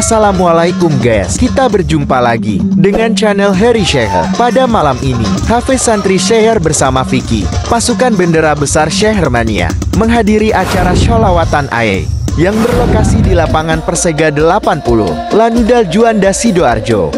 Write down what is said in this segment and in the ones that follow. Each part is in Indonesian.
Assalamualaikum guys Kita berjumpa lagi dengan channel Harry Sheher Pada malam ini Hafiz Santri Sheher bersama Vicky Pasukan bendera besar Shehermania Menghadiri acara Sholawatan Aye yang berlokasi di lapangan Persega 80 Lanudal Juanda Sidoarjo.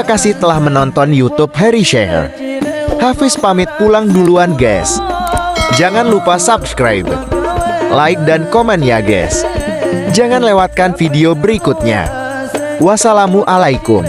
Terima kasih telah menonton YouTube Harry Sheher. Hafiz pamit pulang duluan guys. Jangan lupa subscribe, like dan komen ya guys. Jangan lewatkan video berikutnya. Wassalamualaikum.